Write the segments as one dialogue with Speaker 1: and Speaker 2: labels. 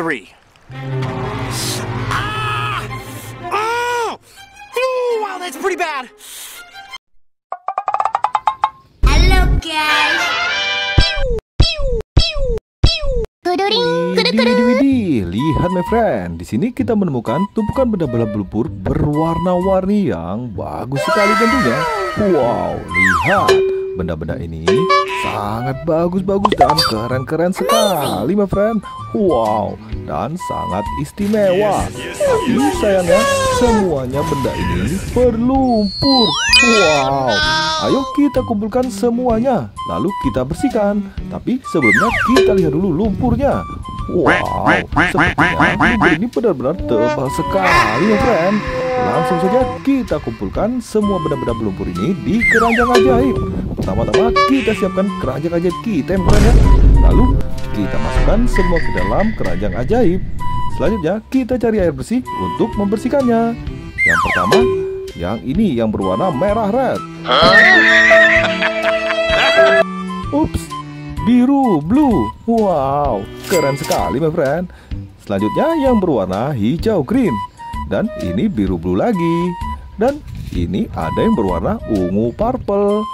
Speaker 1: three. Ah! Oh! Ooh, wow, that's pretty bad.
Speaker 2: Halo guys.
Speaker 3: Lihat my friend, di sini kita menemukan tumpukan benda-benda lumpur berwarna-warni yang bagus sekali tentunya. Wow, lihat benda-benda ini sangat bagus-bagus dan keren-keren sekali my friend. Wow, dan sangat istimewa. Tapi sayangnya semuanya benda ini berlumpur. Wow, ayo kita kumpulkan semuanya, lalu kita bersihkan. Tapi sebelumnya kita lihat dulu lumpurnya. Wow, sepertinya lumpur ini benar-benar tebal sekali ya friend. Langsung saja kita kumpulkan semua benda-benda lumpur ini di keranjang ajaib. Pertama-tama kita siapkan keranjang ajaib kita ya friend ya. Lalu kita masukkan semua ke dalam keranjang ajaib. Selanjutnya kita cari air bersih untuk membersihkannya. Yang pertama, yang ini yang berwarna merah red. Ups, biru blue. Wow, keren sekali my friend. Selanjutnya yang berwarna hijau green. Dan ini biru blue lagi. Dan ini ada yang berwarna ungu purple.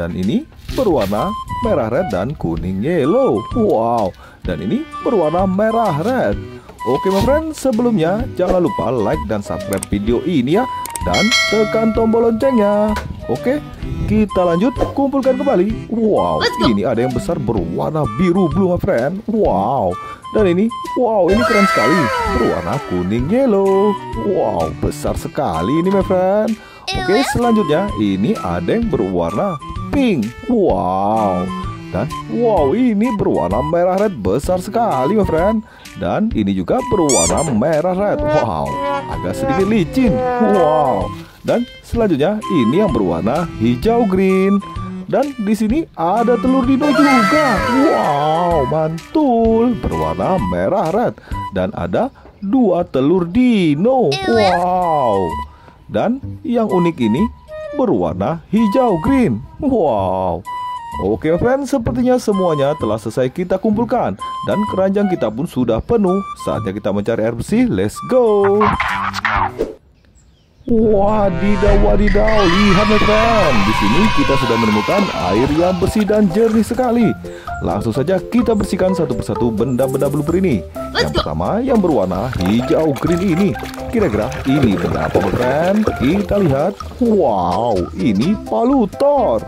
Speaker 3: Dan ini berwarna merah red dan kuning yellow. Wow, dan ini berwarna merah red. Oke my friend, sebelumnya jangan lupa like dan subscribe video ini ya. Dan tekan tombol loncengnya. Oke, kita lanjut kumpulkan kembali. Wow, ini ada yang besar berwarna biru blue my friend. Wow, dan ini, wow ini keren sekali. Berwarna kuning yellow. Wow, besar sekali ini my friend. Oke, selanjutnya ini ada yang berwarna pink. Wow. Dan wow ini berwarna merah red besar sekali my friend. Dan ini juga berwarna merah red. Wow agak sedikit licin. Wow. Dan selanjutnya ini yang berwarna hijau green. Dan di sini ada telur dino juga. Wow, mantul. Berwarna merah red. Dan ada dua telur dino. Wow. Dan yang unik ini berwarna hijau green. Wow. Oke friends, sepertinya semuanya telah selesai kita kumpulkan Dan keranjang kita pun sudah penuh Saatnya kita mencari air bersih, let's go Wadidaw, wadidaw, lihat my friend. Di sini kita sudah menemukan air yang bersih dan jernih sekali. Langsung saja kita bersihkan satu persatu benda-benda blooper ini. Yang pertama yang berwarna hijau green ini. Kira-kira ini benda apa friend? Kita lihat. Wow, ini palutor.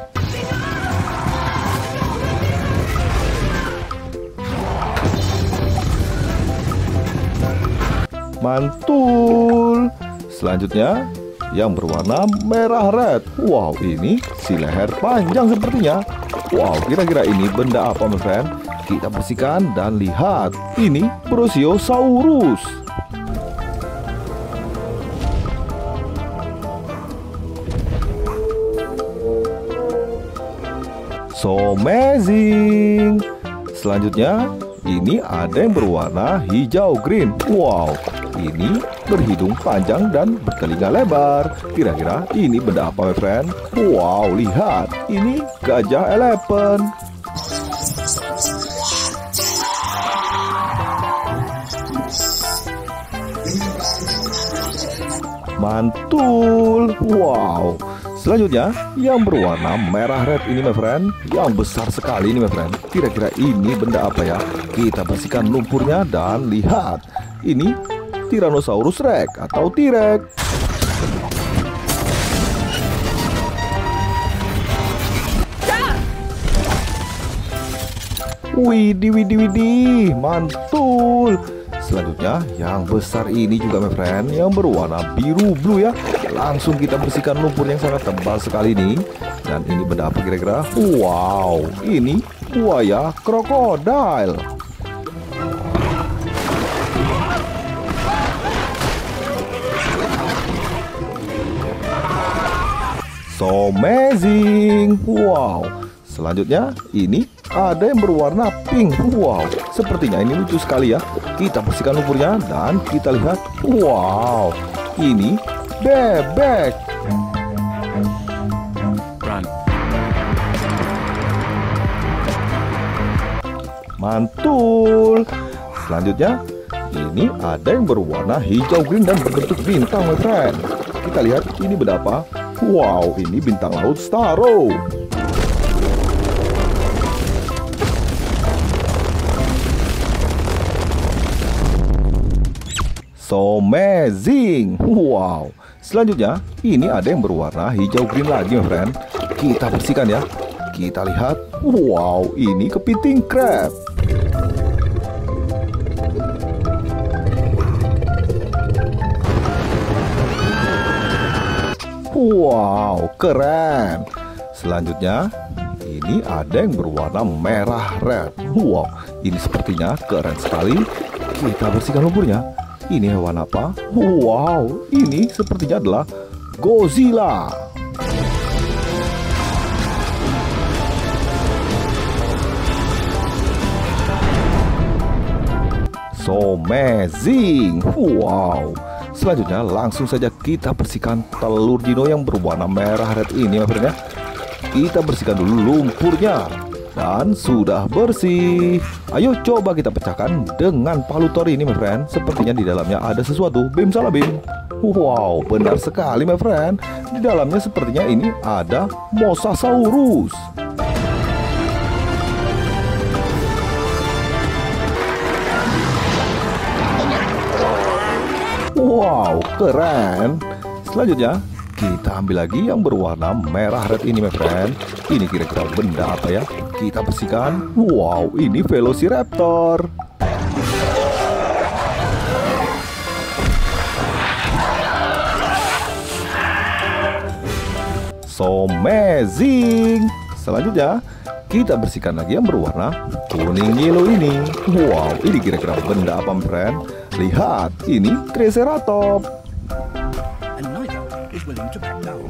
Speaker 3: Mantul. Selanjutnya yang berwarna merah red. Wow, ini si leher panjang sepertinya. Wow, kira-kira ini benda apa, my friend? Kita bersihkan dan lihat. Ini Brachiosaurus. So amazing. Selanjutnya, ini ada yang berwarna hijau green. Wow, ini berhidung panjang dan bertelinga lebar. Kira-kira ini benda apa, my friend? Wow, lihat. Ini gajah elephant. Mantul. Wow. Selanjutnya, yang berwarna merah red ini, my friend, yang besar sekali ini, my friend. Kira-kira ini benda apa ya? Kita bersihkan lumpurnya dan lihat. Ini Tyrannosaurus Rex atau T-Rex. Widih, widih, widih, mantul. Selanjutnya yang besar ini juga my friend Yang berwarna biru blue ya Langsung kita bersihkan lumpur yang sangat tebal sekali ini. Dan ini benda apa kira-kira? Wow ini buaya krokodil. So amazing. Wow. Selanjutnya ini ada yang berwarna pink. Wow. Sepertinya ini lucu sekali ya. Kita bersihkan lumpurnya dan kita lihat. Wow. Ini bebek
Speaker 1: Run.
Speaker 3: Mantul Selanjutnya Ini ada yang berwarna hijau green dan berbentuk bintang, my friend. Kita lihat ini benda apa? Wow, ini bintang laut Starro. So amazing. Wow. Selanjutnya, ini ada yang berwarna hijau green lagi, my friend. Kita bersihkan ya. Kita lihat. Wow, ini kepiting crab. Wow, keren. Selanjutnya, ini ada yang berwarna merah red. Wow, ini sepertinya keren sekali. Kita bersihkan lumpurnya. Ini hewan apa? Wow, ini sepertinya adalah Godzilla. So amazing. Wow. Selanjutnya langsung saja kita bersihkan telur dino yang berwarna merah red ini ya. Kita bersihkan dulu lumpurnya dan sudah bersih. Ayo coba kita pecahkan dengan palu tori ini my friend. Sepertinya di dalamnya ada sesuatu. Bim salah bim. Wow, benar sekali my friend. Di dalamnya sepertinya ini ada Mosasaurus. Wow, keren. Selanjutnya, kita ambil lagi yang berwarna merah red ini, my friend. Ini kira-kira benda apa ya? Kita bersihkan. Wow, ini Velociraptor. So amazing. Selanjutnya, kita bersihkan lagi yang berwarna kuning yellow ini. Wow, ini kira-kira benda apa, friend? Lihat, ini Triceratops.
Speaker 1: Is willing to back down.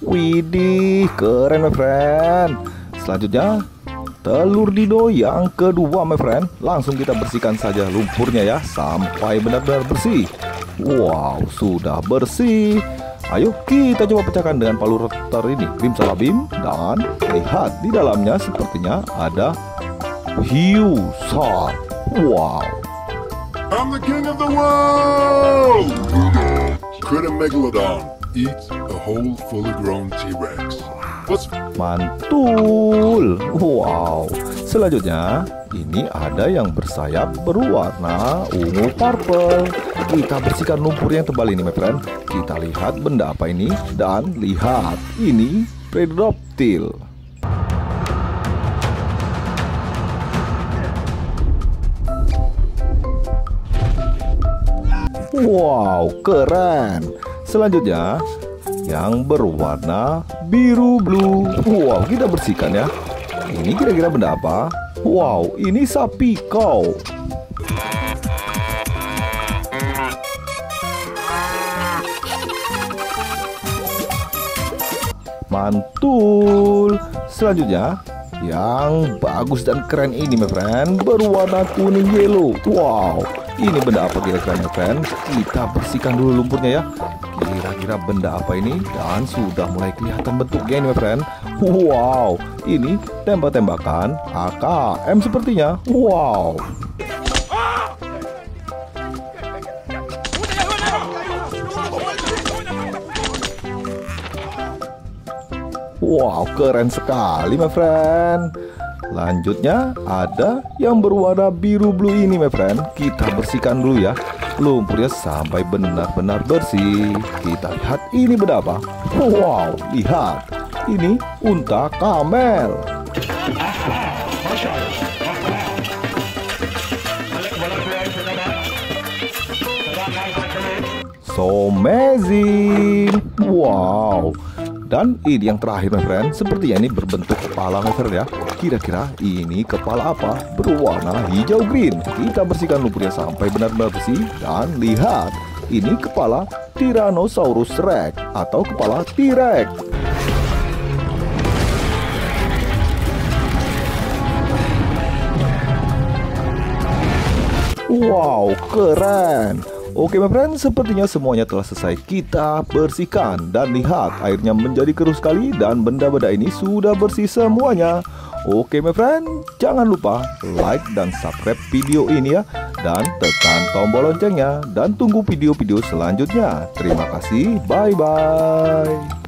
Speaker 3: Widih, keren my friend. Selanjutnya, telur dino yang kedua my friend. Langsung kita bersihkan saja lumpurnya ya, sampai benar-benar bersih. Wow, sudah bersih. Ayo kita coba pecahkan dengan palu rotor ini, bim salah bim. Dan lihat di dalamnya sepertinya ada hiu shark. Wow,
Speaker 4: I'm the king of the world! Could a megalodon eat a whole fully grown T-Rex?
Speaker 3: Mantul. Wow. Selanjutnya, ini ada yang bersayap berwarna ungu purple. Kita bersihkan lumpur yang tebal ini, my friend. Kita lihat benda apa ini dan lihat ini Predoptil. Wow, keren. Selanjutnya, yang berwarna biru blue. Wow, kita bersihkan ya. Ini kira-kira benda apa? Wow, ini sapi kau. Mantul. Selanjutnya, yang bagus dan keren ini, my friend, berwarna kuning yellow. Wow, ini benda apa kira-kira, my friend? Kita bersihkan dulu lumpurnya ya. Kira-kira benda apa ini? Dan sudah mulai kelihatan bentuknya ini, my friend. Wow, ini tembak-tembakan AKM sepertinya. Wow. Wow, keren sekali, my friend. Lanjutnya ada yang berwarna biru blue ini, my friend. Kita bersihkan dulu ya. Lumpurnya sampai benar-benar bersih. Kita lihat ini benda apa? Wow, lihat. Ini unta kamel. So amazing. Wow. Dan ini yang terakhir my friend. Sepertinya ini berbentuk kepala my friend ya. Kira-kira ini kepala apa? Berwarna hijau green. Kita bersihkan lumpurnya sampai benar-benar bersih. Dan lihat Ini kepala Tyrannosaurus Rex Atau kepala T-Rex. Wow, keren. Oke my friend, sepertinya semuanya telah selesai. Kita bersihkan Dan lihat. Airnya menjadi keruh sekali dan benda-benda ini sudah bersih semuanya. Oke my friend, jangan lupa like dan subscribe video ini ya. Dan tekan tombol loncengnya. Dan tunggu video-video selanjutnya. Terima kasih, bye-bye